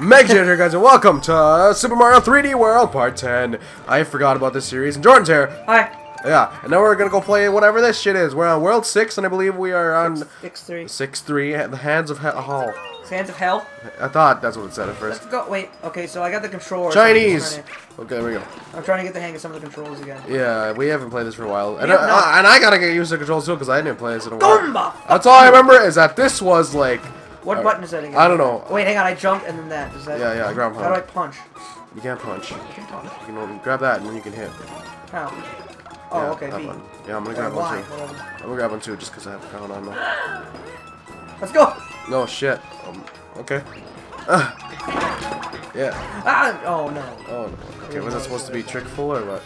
Meg here, guys, and welcome to uh, Super Mario 3D World Part 10. I forgot about this series, and Jordan's here. Hi. Yeah, and now we're gonna go play whatever this shit is. We're on World 6, and I believe we are on Six three. 6-3, the Hands of Hell. Hall. Sands of Hell. I thought that's what it said at first. Let's go. Wait. Okay, so I got the controller. Chinese! trying Okay, there we go. I'm trying to get the hang of some of the controls again. Yeah, we haven't played this for a while. And, uh, and I gotta get used to the controls too, because I didn't play this in a while. That's all I remember is that this was like... What uh, button is that again? I don't know. Wait, hang on. I jumped and then that. Is that? Yeah, yeah, ground How do I punch? You can't punch. You can punch. You can only grab that, and then you can hit. How? Oh, Yeah, okay. B. button. Yeah, I'm gonna Or grab one too. whatever. I'm gonna grab one too, just because I have a crown on though. Let's go. No shit. Um, okay. Yeah. Ah! Oh no. Oh no. Okay, was that supposed to be trickful or what?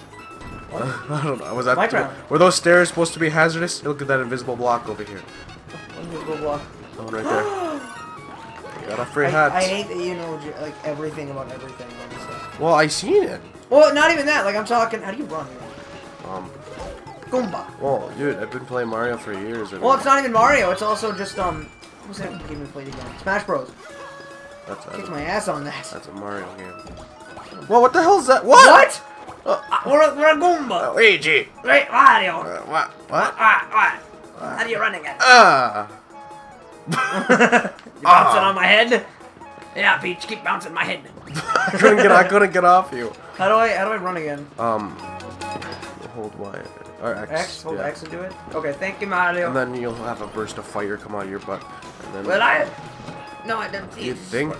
I don't know. Was that My crown. were those stairs supposed to be hazardous? Look at that invisible block over here. Invisible block. One right there. Got a free I, hat. I hate that you know like everything about everything. Honestly. Well, I seen it. Well, not even that. Like I'm talking. How do you run? Um. Goomba. Well, dude, I've been playing Mario for years. And Well, it's not even Mario. It's also just um. What was that game we played again? Smash Bros. That's, Kicked my ass on that. that's a Mario game. Well, what the hell's that? What? What? Uh, Uh, we're, a, we're a Goomba. Luigi. Right, Mario. Uh, what? What? Ah, ah. How do you run again? Ah. You bouncing on my head? Yeah, Peach, keep bouncing my head. I couldn't get. I couldn't get off you. How do I how do I run again? Um. Hold Y or X. X, hold yeah. X to do it. Okay, thank you, Mario. And then you'll have a burst of fire come out of your butt. And then Will I? No, I didn't see you think?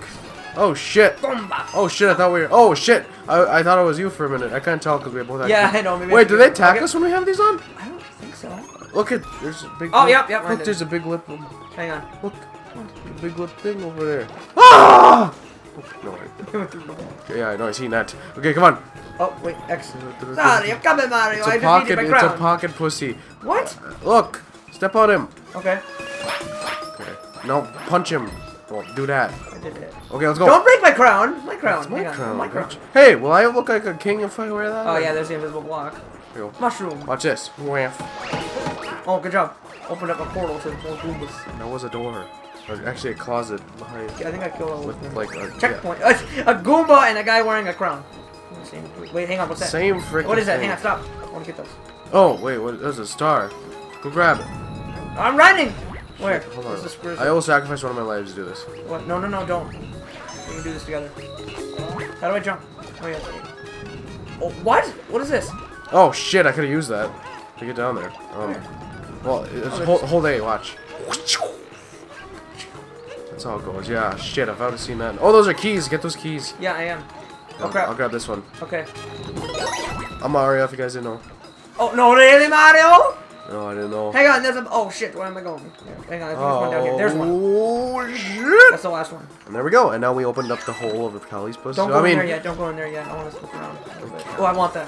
Oh shit! Goomba. Oh shit! I thought we were. Oh shit! I, I thought it was you for a minute. I can't tell because we both. Had Yeah, I know, maybe Wait, should do do they attack Okay. us when we have these on? Look at there's a big. Oh, lip. yep, yep, Look, there's a big lip. Hang on. Look, a big lip thing over there. Ah! No, I, okay, yeah, I know. I seen that. Okay, come on. oh, wait, X. Sorry, I'm coming, Mario. It's I a just pocket. needed It's my a pocket pussy. What? Look, step on him. Okay, Okay. No, punch him. Well, do that. I did it. Okay, let's go. Don't break my crown. My crown. It's my Hang on, crown, My crown. Hey, will I look like a king if I wear that? Oh yeah, there's the invisible block. Here you go. Mushroom. Watch this. Oh, good job. Opened up a portal to the four Goombas. That was a door. Or actually a closet behind. Yeah, I think I killed all With like a Checkpoint. A, a Goomba and a guy wearing a crown. Same- Wait, hang on. What's Yeah. that? Same freaking. What is that? thing. Hang on, stop. I want to get those. Oh wait, what? There's a star. Go grab it. I'm running. Where? Hold on. squares? I will sacrifice one of my lives to do this. What? No, no, no, don't. We can do this together. How do I jump? Oh yeah. Oh, what? What is this? Oh shit! I could have used that to get down there. Um. Well, it's, hold, hold A. Watch. That's how it goes. Yeah. Shit! I've have seen that. Oh, those are keys. Get those keys. Yeah, I am. Oh crap. I'll grab this one. Okay. I'm Mario. If you guys didn't know. Oh no, really, Mario? No, I didn't know. Hang on, there's a. Oh shit, where am I going? Hang on, I think there's one down here. There's one. Oh shit! That's the last one. And there we go. And now we opened up the hole of the Cali's pussy. Don't I go mean, in there yet. Don't go in there yet. I want to look around. bit. Oh, I want that.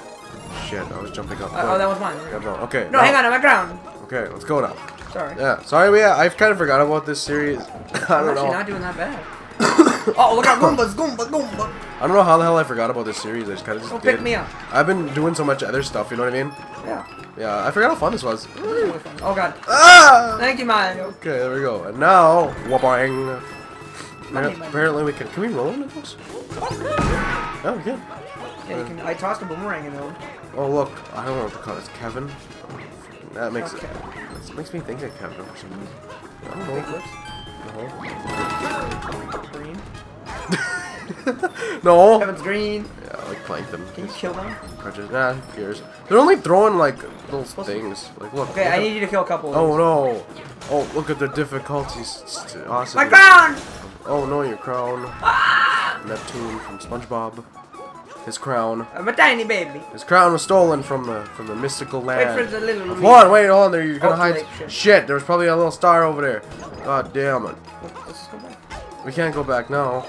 shit! I was jumping up. Uh, oh, that was mine. Okay. No, hang on, I'm at ground. Okay, let's go now. Sorry. Yeah, sorry, but yeah, I've kind of forgot about this series. I I'm don't actually know. not doing that bad. oh, look out, Goombas, Goomba, Goomba. I don't know how the hell I forgot about this series. I just kind of just Don't did. pick me up. I've been doing so much other stuff. You know what I mean? Yeah. Yeah, I forgot how fun this was. Really. Oh god. Ah! Thank you, Mario. Okay, there we go. And now, wabang. Money, money. Apparently, we can. Can we roll into those? Oh, we can. Yeah, you can, I tossed a boomerang in there. Oh, look. I don't know what to call it. It's Kevin. That makes Okay. it. That makes me think of Kevin for some reason. I don't Big know. lips. Uh-huh. Green. no. Kevin's green. Yeah, I like plankton. Can you kill them? Crutches. Nah, who cares? They're only throwing like little things. Like, look. Okay, look I need you to kill a couple of Oh no! Oh, look at the difficulties. Awesome. My crown! Oh no, your crown. Ah! Neptune from SpongeBob. His crown. I'm a tiny baby. His crown was stolen from the from the mystical land. Wait for the little Hold on, wait, hold on. There, you're gonna hide. shit. There's probably a little star over there. God damn it. Let's go back. We can't go back now.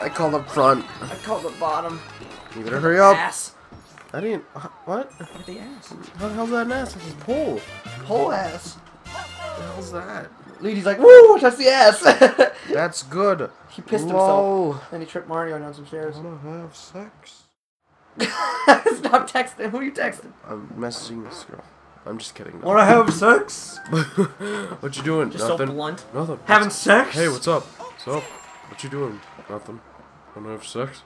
I called up front. I called the bottom. You better hurry up. Ass. I didn't. uh, What? The ass. How the hell's that an ass? This is pole. Whole ass. What the hell's that? Luigi's like, woo, touch the ass. That's good. he pissed Lol. himself. And he tripped Mario down some stairs. Wanna have sex? Stop texting. Who are you texting? I'm messaging this girl. I'm just kidding. No. Wanna have sex? what you doing? Just Nothing. so blunt. Nothing. Having sex? Hey, what's up? What's up? what you doing? Nothing. Wanna have sex?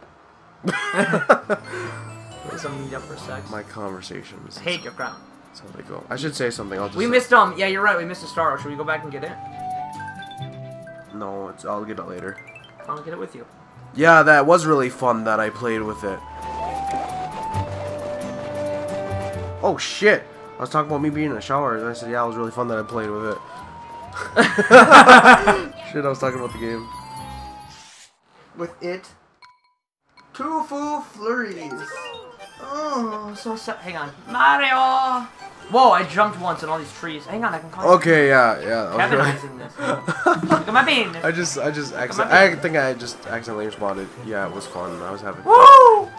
Some meet up for sex. My conversations. Hate your crown. That's how go. I should say something. I'll just. We missed um. Yeah, you're right. We missed a star. Should we go back and get it? No, it's, I'll get it later. I'll get it with you. Yeah, that was really fun that I played with it. Oh shit! I was talking about me being in the shower, and I said, yeah, it was really fun that I played with it. shit, I was talking about the game. With it. Two full flurries. Oh, so sad. Hang on. Mario! Whoa, I jumped once in all these trees. Hang on, I can call you. Okay, yeah, yeah. really- Kevinizing this. Look at my bean. I just, I just, I think I just accidentally responded. Yeah, it was fun. I was having. Fun. Woo!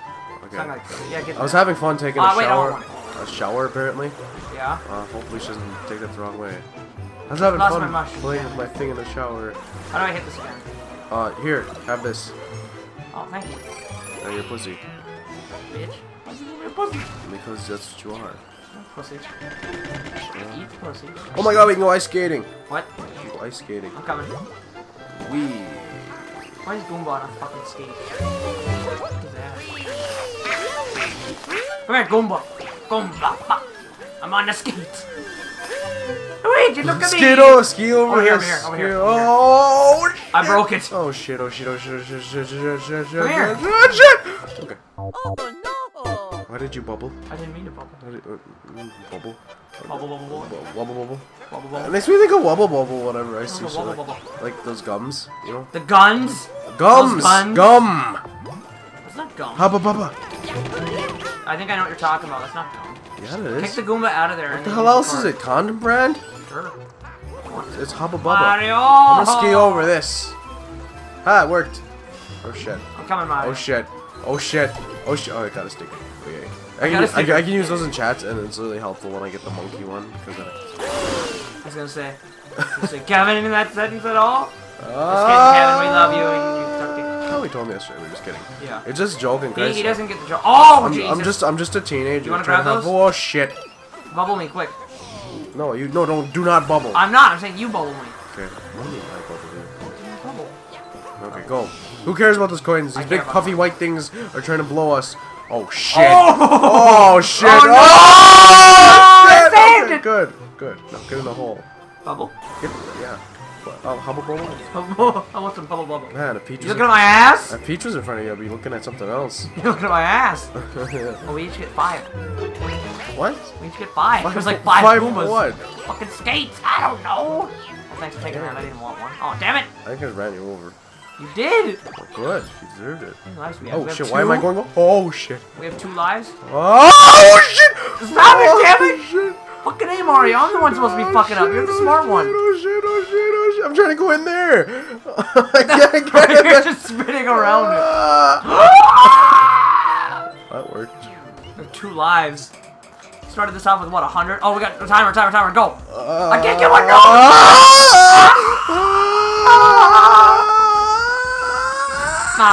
Okay. Like- yeah, get I was having fun taking Uh, a wait, shower. A shower, apparently. Yeah. Uh, hopefully, she doesn't take that the wrong way. I was having Lost fun my playing with my thing in the shower. How do I hit this again? Uh, here, have this. Oh, thank you, Now you're a pussy. bitch. You're a pussy. Because that's what you are. Pussy. Eat pussy. Oh my god, we can go ice skating. What? We can go ice skating. I'm coming. Wee. Why is Goomba on a fucking skate? What is that? Come here, Goomba. Goomba. I'm on the skate. Luigi, look at me. Skate over, ski over Over here, over here, over here, Ski- over here. Oh, shit. I broke it. Oh shit, oh shit, oh shit, oh shit, oh, shit, oh, shit, oh, shit, shit, shit, Come here. shit, shit. Okay. Why did you bubble? I didn't mean to bubble. Did, uh, mm, bubble? Bubble, bubble, bubble. Bu- Wubble bubble. Bubble, It makes me think of wubble bubble whenever I see wubble, like, like those gums, you know? The guns. Gums! guns? Gum! It's not gum. Hubba bubba. I think I know what you're talking about. That's not gum. Yeah, it Kick the Goomba out of there. What the hell else is it? Condom brand? Sure. It's Hubba Bubba. Mario! I'm gonna ski over this. Ah, it worked. Oh shit. I'm coming, Mario. Oh shit. Oh shit. Oh shit. Oh, I got a sticker. Okay. I can, use, I. I can use those in chats, and it's really helpful when I get the monkey one. Because I I was gonna say. I was say, Kevin, in that sentence at all? Just Ah! kidding, Kevin. We love you, and you. Oh, he told me yesterday. We're just kidding. Yeah. It's just joking, He, guys. he doesn't get the joke. Oh, I'm, Jesus! I'm just, I'm just a teenager. You wanna trying grab to have- those? Oh shit. Bubble me, quick. No, you, no, don't, do not bubble. I'm not. I'm saying you bubble me. Okay. Bubble. Okay, go. Who cares about those coins? These big puffy them. white things are trying to blow us. Oh shit! Oh! Oh, shit! Oh, no! Oh, I shit! saved Okay, good, good. Now get in the hole. Bubble. Get, yeah. What? Oh, hubble bubble. Bubble. I want some bubble bubble. Man, if Peach You was looking at my ass? if Peach was in front of you, I'd be looking at something else. You looking at my ass? Oh, we each get five. what? We each get five. Five There's like five, five Goombas. what? Fucking skates. I don't know. Well, thanks for taking that. I didn't want one. Oh, damn it. I think I ran you over. You did. Oh, good. You deserved it. Nice. We have, Oh we have shit! two. Why am I going? Oh shit! We have two lives. Oh shit! Stop it, oh, damn it! Shit. Fucking A, Mario. I'm the one supposed to be oh, fucking up. You're the smart one. Oh shit! Oh shit! Oh shit! I'm trying to go in there. I can't get in You're there. just spinning around it. Ah. that worked. We have two lives. Started this off with what, a hundred? Oh, we got a timer, timer, timer. Go. I can't get one. Go. Ah. Ah. Ah.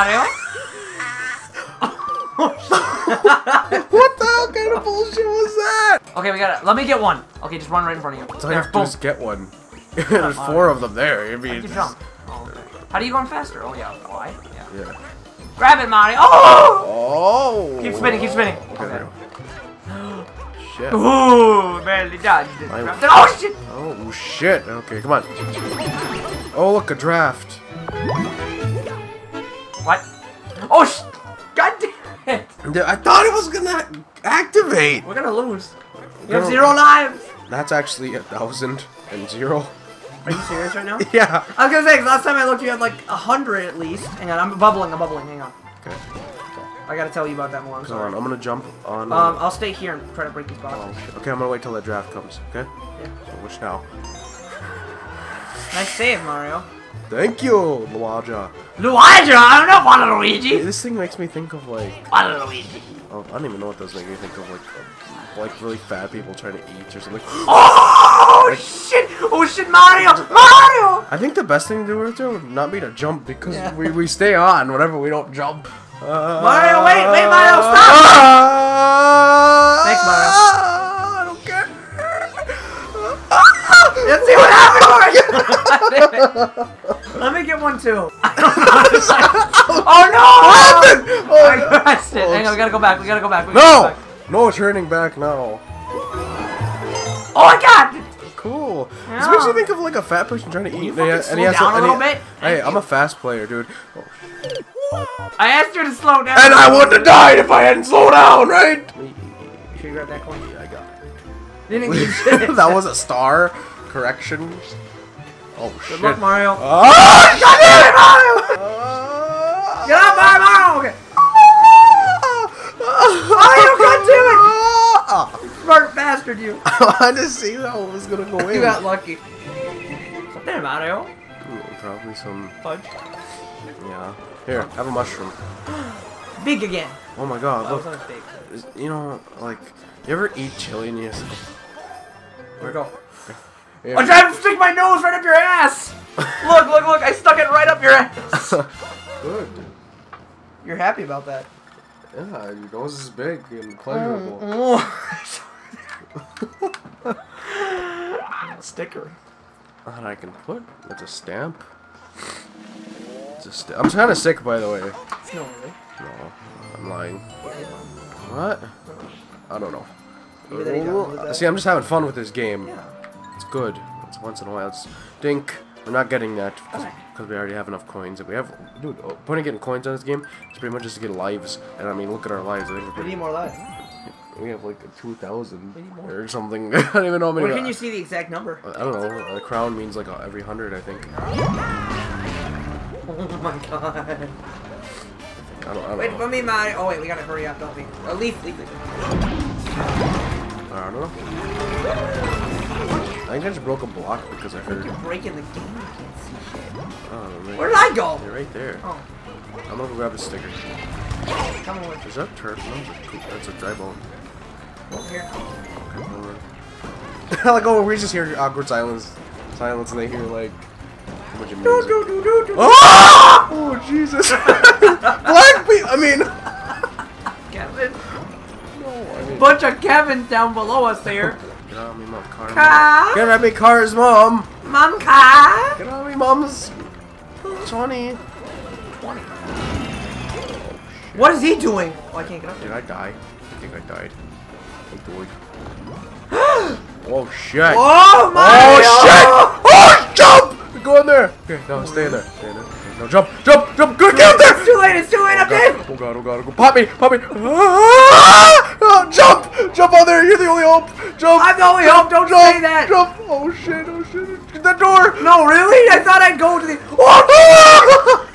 Mario. what the hell kind of bullshit was that? Okay, we got it. Let me get one. Okay, just run right in front of you. All you There, have to boom. is get one. There's four of them there. I mean, You jump. Oh, okay. How do you go faster? Oh yeah, oh, why? Yeah. Yeah. Grab it, Mario. Oh! Oh. Keep spinning, keep spinning. Okay. go. Shit. Ooh, barely dodged it. I- Oh shit! Oh shit. Okay, come on. Oh look, a draft. What? Oh sh! God damn it! Dude, I thought it was gonna activate. We're gonna lose. You have zero lives. That's actually a thousand and zero. Are you serious right now? Yeah. I was gonna say, last time I looked, you had like a hundred at least. Hang on, I'm bubbling, I'm bubbling. Hang on. Okay. I gotta tell you about that more. I'm Come sorry. on, I'm gonna jump on. Um, I'll stay here and try to break these oh, boxes. shit. Okay, I'm gonna wait till the draft comes. Okay. Yeah. So which now? Nice save, Mario. Thank you, Luaja. Luigi, I don't know, Waluigi. This thing makes me think of like, Waluigi. oh, I don't even know what does make me think of like, like really fat people trying to eat or something. Oh shit! Oh shit, Mario! Mario! I think the best thing to do right there would not be to jump because Yeah. we, we stay on whenever we don't jump. Uh, Mario, wait, wait, Mario, stop! Uh, Thanks, Mario. I don't care. Let's see what happened. Let me get one too. oh no! What happened? Oh, I crashed it. Oh, Hang on, we gotta go back. We gotta go back. We no! go back. No turning back now. Oh my god! Cool. This makes you think of like a fat person trying to eat. you and he- fucking and he slow has down a and he- little bit? Hey, I'm a fast player, dude. Oh, I asked you to slow down. And I wouldn't have died if I hadn't slowed down, right? Should you grab that coin? I got Didn't it. that was a star. Correction. Oh shit. Good luck, Mario. Ah, oh, God damn it, Mario! Uh, Get up, Mario! Mario! Ah! Okay. Mario, God damn it! Smart bastard, you. I wanted to see how it was gonna go in. You got lucky. There, Mario. Ooh, Probably some. Fudge. Yeah. Here, have a mushroom. Big again. Oh my god, was look. not big. Is- You know, like, you ever eat chili and you. Where'd it go? Yeah. I'm trying to stick my nose right up your ass! look, look, look, I stuck it right up your ass! Good. You're happy about that. Yeah, your nose is big and pleasurable. Mm, mm. Sticker. That I can put. It's a stamp. It's a sta- I'm kind of sick, by the way. It's no really. No, I'm lying. What? I don't know. Maybe that he that. See, I'm just having fun with this game. Yeah. It's good. It's once in a while. It's dink. We're not getting that because Okay. we already have enough coins. And we have, dude. oh, Point of getting coins on this game is pretty much just to get lives. And I mean, look at our lives. I think we're We need more lives. we have like two thousand We need more. or something. I don't even know how many. Where can you see the exact number? I don't know. A crown means like uh, every hundred, I think. Oh my god. I don't. I don't Wait, know. let me my. Oh wait, we gotta hurry up, don't we? A leaf, leaf, leaf. I don't know. I think I just broke a block because I heard. You're breaking the game. You can't see shit. Oh, right. Where did I go? You're right there. Oh, I'm gonna go grab a sticker. come on with Is that turtle? No, that's a dry bone. over here. I like oh we just hear awkward silence, silence, and they hear like a bunch of Do, do, do, do, do. Ah! Oh Jesus! Black people. I mean, Kevin. no. I mean, Bunch of Kevins down below us there. Get out me, mom. Car. Car. Get of me, cars, mom. Mom car. Get out of me, mom's. Twenty. Twenty. What is he doing? Oh, I can't get up. Did I die? I think I died. I died. oh shit! Oh my Oh shit! Oh jump! Go in there. Okay, no, stay in there. Stay in there. Okay, No, jump, jump, jump! Good, get up there! It's too late. It's too late. I'm dead. Oh god, oh god, oh god. Pop me, pop me! Ah! Ah, jump! Jump on there, you're the only hope! Jump! I'm the only hope. Don't jump, say that. Jump! Oh shit, oh shit. Get that door! No, really? I thought I'd go to the. Ah,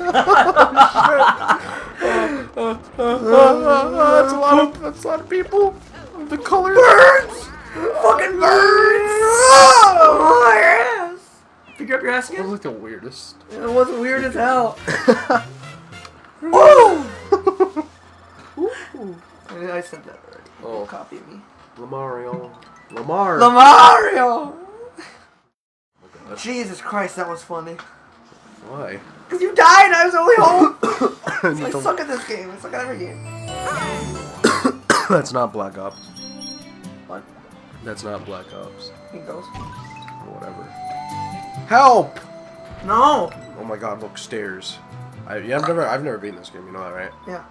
ah, that's a lot of that's a lot of people. The colors. Birds! Fucking birds! Oh, yes! Pick up your ass That again? was like the weirdest. It was weird as hell. Woo! I said that already. Oh. Copy me. Lamario. Lamar. Lamario! Oh Jesus Christ, that was funny. Why? Because you died and I was the only hope. I suck at this game. I suck at every game. That's not Black Ops. What? That's not Black Ops. He goes. Whatever. Help! No! Oh my god, look, stairs. I, yeah, I've never, I've never been in this game. You know that, right? Yeah.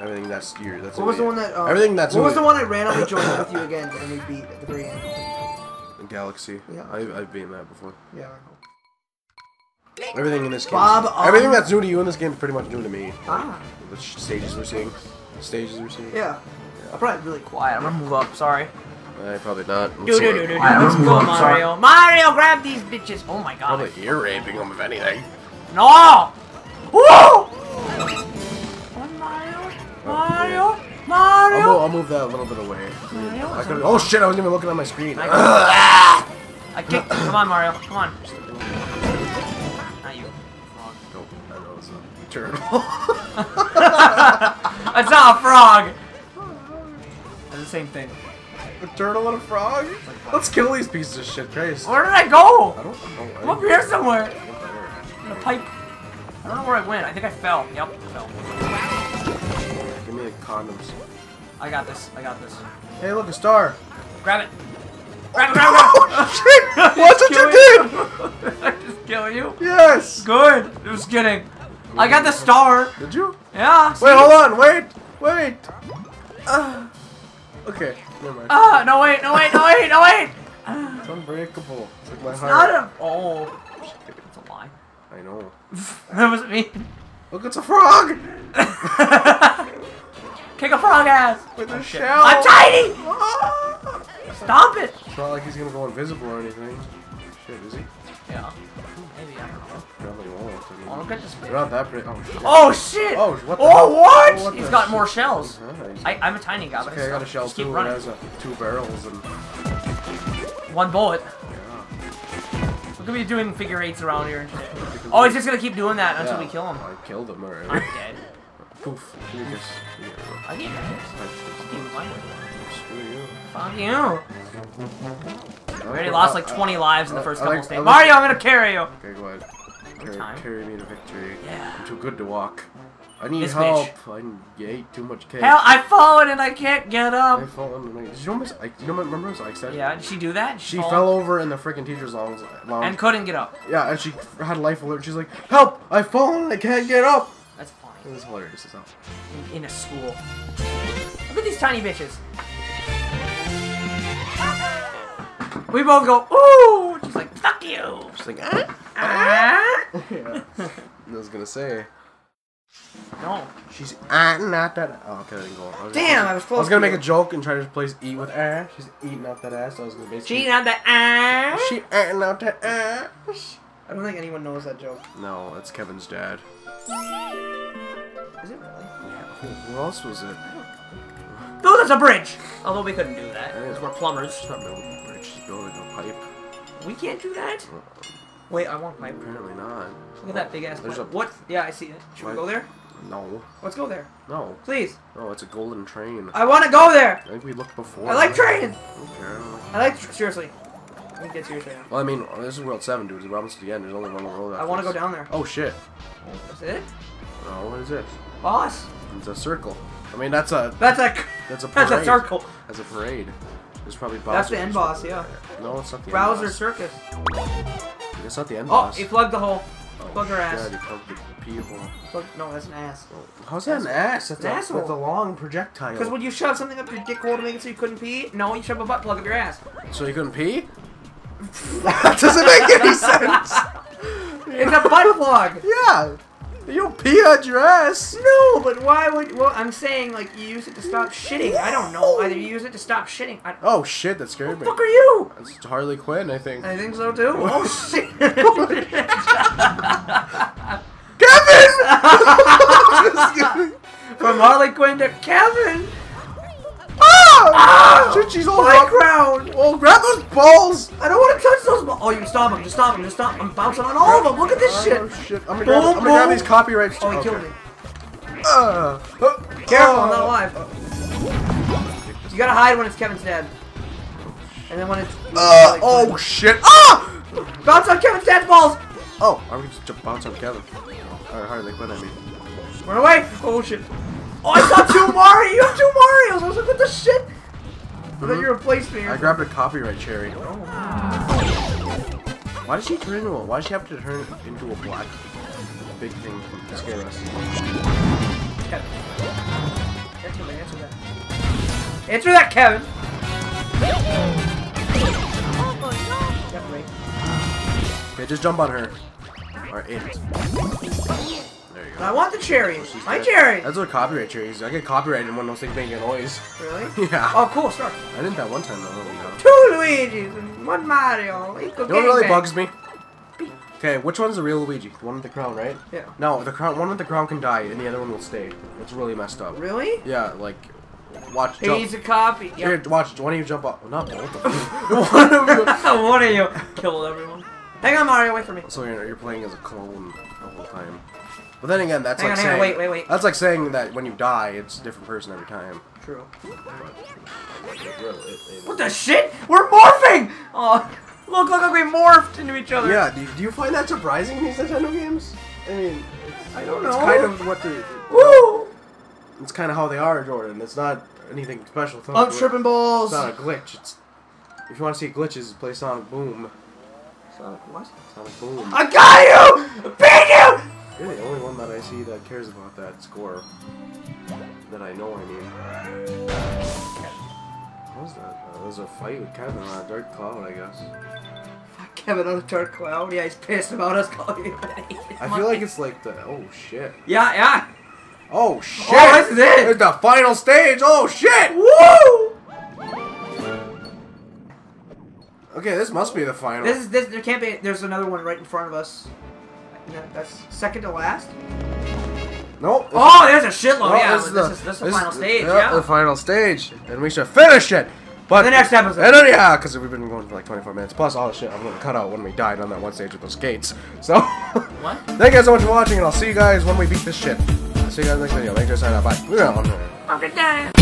Everything that's your, that's What was the one that. Um, Everything that's What was the one I randomly joined with you again and we beat at the very end? Galaxy. Yeah. I, I've been that before. Yeah. Everything in this game. Bob, um, everything that's new to you in this game is pretty much new to me. Ah. The stages we're seeing. The stages we're seeing. Yeah. I'm probably really quiet. I'm gonna move up. Sorry. Eh, probably not. Do Let's do do do do. Let's Let's go, on, sorry. Mario. Mario, grab these bitches. Oh my god. Probably ear raping them, if anything. No! Woo! Mario, Mario, I'll, move, I'll move that a little bit away. Mario. I could, oh shit, I wasn't even looking at my screen. I I kicked. Come on, Mario. Come on. Not you. Frog. Nope, I know it's a turtle. It's not a frog. It's the same thing. a turtle and a frog? Let's kill these pieces of shit, Christ. Where did I go? I don't know. I'm up here somewhere. In a pipe. I don't know where I went. I think I fell. Yep, I fell. Give me the condoms. I got this. I got this. Hey, look, a star. Grab it. Grab, grab, grab. Oh shit! That's what you did! I just kill you. Yes! Good. Just kidding. I got the star. Did you? Yeah. see? Wait, hold on, wait, wait. Ah. okay, never mind. Ah, no wait, no wait, no wait, no wait. It's unbreakable. It's like my It's heart. not a. Oh. It's a lie. I know. That wasn't me. Look, it's a frog! Kick a frog ass. With a Oh, shell! I'm tiny. Ah! Stop it. It's not like he's gonna go invisible or anything. Shit, is he? Yeah. Maybe I don't know. Probably won't. I mean, Oh, look at this. They're not that pretty. Oh shit. Oh shit! Oh, what the Oh what? Oh, what He's the got shit? more shells. Nice. I, I'm a tiny guy, but okay, I got a shell too. It has uh, two barrels and. One bullet. Yeah. Look at me doing figure eights around here. and shit. Oh, he's just gonna keep doing that until Yeah, we kill him. I killed him already. I'm dead. Poof. You just. I get this. Yeah. Keep mine. Screw you. Fuck you. We already lost like 20 lives in the first couple like- of stages. Like- Mario, I'm gonna carry you. Okay, go ahead. Carry, time. carry me to victory. Yeah. I'm too good to walk. I need This help. I ate too much cake. Hell, I've fallen and I can't get up. I up. fell in the night. Did you know Miss? Ike- You know remember Miss Ike said? Yeah, did she do that? She fall fell over in the freaking teacher's lounge. lounge. and couldn't get up. yeah, and she had a life alert. She's like, "Help! I've fallen. and I can't get up." That's funny. It was hilarious as hell. In, in a school. Look at these tiny bitches. We both go, ooh! She's like, fuck you! She's like, "Ah." Ah? yeah. I was gonna say. No. She's ah, not that. Oh, okay, I didn't go. I was Damn, gonna, I was close. I was gonna to make you. a joke and try to replace eat with ah. She's eating out that ass. So I was gonna basically. She had the ah. She eating out that ass. I don't think anyone knows that joke. No, that's Kevin's dad. Is it really? Yeah. Who, who else was it? No, that's a bridge! Although we couldn't do that, because we're plumbers. It's not building a bridge. She's building a pipe. We can't do that? Well, Wait, I want pipe. apparently not. Look at that big ass There's pipe. a- What? Yeah, I see it. Should we go there? No. Let's go there. No. Please. No, it's a golden train. I want to go there! I think we looked before. I like trains! Okay. I like- I like, seriously. Let me get seriously now. Well, I mean, this is World 7, dude. It's almost to the end. There's only one world I want to go down there. Oh, shit. That's it? No, what is this? Boss? It's a circle. I mean, that's a That's a, that's a parade. that's a circle. That's a parade. There's probably Bowser. That's the end boss, yeah. No, it's not the Bowser end boss. Circus. It's not the end Oh, boss. he plugged the hole. Oh, plugged her ass. God, he plugged the pee hole. Plug, no, that's an ass. How's that an ass? That's An a, asshole. that's a long projectile. Because when you shove something up your dick hole to make it so you couldn't pee, no, you shove a butt plug up your ass. So you couldn't pee? that doesn't make any sense. It's a butt plug! Yeah. You don't pee on your ass. No, but why would? Well, I'm saying like you use it to stop shitting. I don't know. Either you use it to stop shitting. I, Oh shit, that scared what scared the fuck are you? That's Harley Quinn, I think. I think so too. Oh shit! Kevin! From Harley Quinn to Kevin. Ah! Shit, she's all My crown. Oh, grab those balls! I don't want to touch those. Balls. Oh, you can stop him. Just stop him. Just stop. him. I'm bouncing on all of them. Look at this shit. Oh shit! I'm gonna, grab, I'm gonna grab these copyrights. Oh, he okay. killed me. Uh, uh, Careful, uh, I'm not alive. You gotta hide when it's Kevin's dad. And then when it's. Uh, like, oh shit! Ah! Bounce on Kevin's dad's balls! Oh, I'm gonna just bounce on Kevin. Or Harley Quinn, I mean. Run away! Oh shit. Oh, I saw two Mario! You have two Marios! I was like, what the shit? I thought mm-hmm. you replaced me. I grabbed a copyright cherry. Oh. Why does she turn into a? Why does she have to turn into a black big thing to scare us? Kevin. Answer that, answer that. Answer that, Kevin! Oh Definitely. Okay, just jump on her. Or it. There you And I want the cherry. She's My dead. cherry! That's what copyright cherries. I get copyrighted when those things make a noise. Really? Yeah. Oh, cool, start. I didn't that one time though. know. Two Luigi's and one Mario. Equal You know what really bugs me? Okay, which one's the real Luigi? The one with the crown, right? Yeah. No, the crown. One with the crown can die, and the other one will stay. It's really messed up. Really? Yeah, like, watch. Jump. He's a copy. Here, Yep. watch. One of you jump up. Not both of you. one of you. One of you killed everyone. Hang on, Mario, wait for me. So you're, you're playing as a clone the whole time. But then again, that's Hang like on, hang on, saying wait, wait, wait. that's like saying that when you die, it's a different person every time. True. But it really- it- it- What the shit? We're morphing! Oh, look, look, look, we morphed into each other. Yeah, do you, do you find that surprising these Nintendo games? I mean, it's, I don't know. It's kind of what they. Woo! It's kind of how they are, Jordan. It's not anything special. It's I'm a tripping balls. It's not a glitch. It's If you want to see glitches, play Sonic Boom. Sonic, what? Sonic Boom. I got you! Beat you! You're the only one that I see that cares about that score. That I know, I mean. What was that? Uh, that was a fight with Kevin on a dark cloud, I guess. Fuck Kevin on a dark cloud. Yeah, he's pissed about us calling him. I feel like it's like the. Oh shit. Yeah, yeah. Oh shit! Oh, this is it. It's the final stage! Oh shit! Woo! Okay, this must be the final. This is this. There can't be. There's another one right in front of us. That- That's second to last. Nope. Oh, there's a shitload. No, yeah, this this, is this is the this final stage. yeah, Yeah. the final stage, and we should finish it. But The next episode. And then, yeah, because we've been going for like 24 minutes. Plus all the shit I'm gonna cut out when we died on that one stage with those gates. So, What? thank you guys so much for watching, and I'll see you guys when we beat this shit. See you guys next video. Thanks for signing up. Bye. Yeah. Okay, damn. Make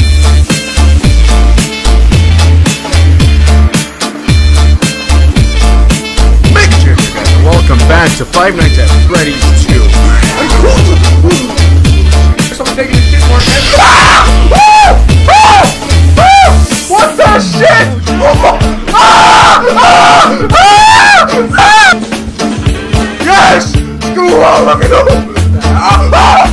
welcome back to Five Nights at Freddy's 2. Someone taking a shit What the shit? Yes! Go on, let me know!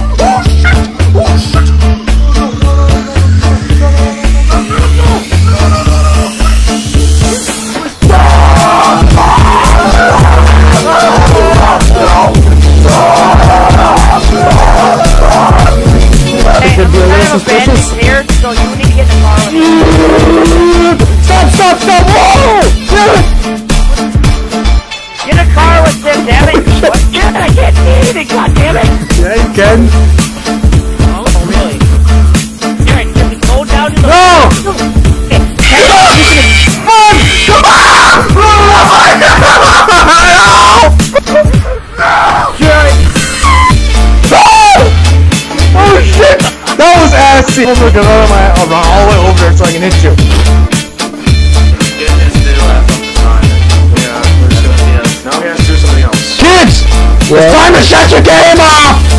Yeah, you can. Oh, really? Alright, can we go down to the... No! Oh shit! That was assy! I'm gonna run my all the way over there so I can hit you. Now he has to do something else. Kids! It's time to shut your game off!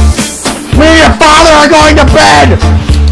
Are going to bed!